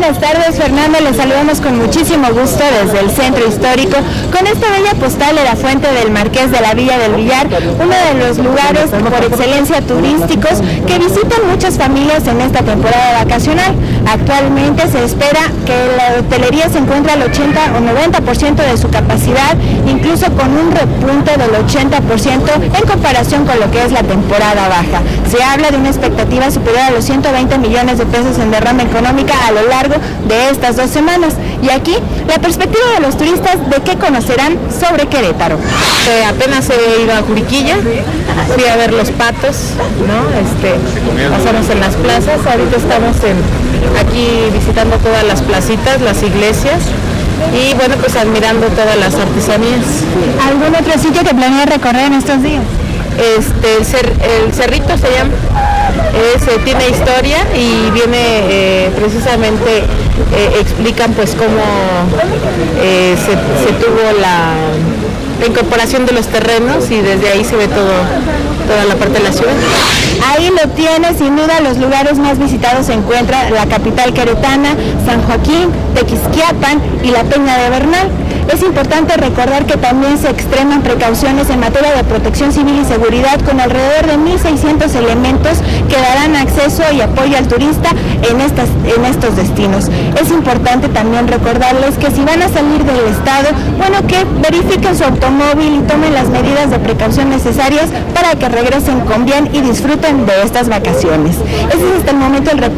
Buenas tardes, Fernando. Les saludamos con muchísimo gusto desde el centro histórico con esta bella postal de la fuente del Marqués de la Villa del Villar, uno de los lugares por excelencia turísticos que visitan muchas familias en esta temporada vacacional. Actualmente se espera que la hotelería se encuentre al 80 o 90% de su capacidad, incluso con un repunte del 80% en comparación con lo que es la temporada baja. Se habla de una expectativa superior a los 120 millones de pesos en derrama económica a lo largo de estas dos semanas. Y aquí la perspectiva de los turistas de qué conocerán sobre Querétaro. Eh, apenas he ido a Juriquilla, fui a ver los patos, ¿no? Este, pasamos en las plazas, ahorita estamos en, aquí visitando todas las placitas, las iglesias y bueno, pues admirando todas las artesanías. ¿Algún otro sitio que planea recorrer en estos días? Este, el, cer- el cerrito se llama, es, eh, tiene historia y viene eh, precisamente, eh, explican pues cómo se, se tuvo la, la incorporación de los terrenos y desde ahí se ve todo, toda la parte de la ciudad. Ahí lo tiene, sin duda los lugares más visitados se encuentra la capital queretana, San Joaquín, Tequisquiapan y la Peña de Bernal. Es importante recordar que también se extreman precauciones en materia de protección civil y seguridad con alrededor de 1.600 elementos que darán acceso y apoyo al turista en, estas, en estos destinos. Es importante también recordarles que si van a salir del estado, bueno, que verifiquen su automóvil y tomen las medidas de precaución necesarias para que regresen con bien y disfruten de estas vacaciones. Ese es hasta el momento el reporte.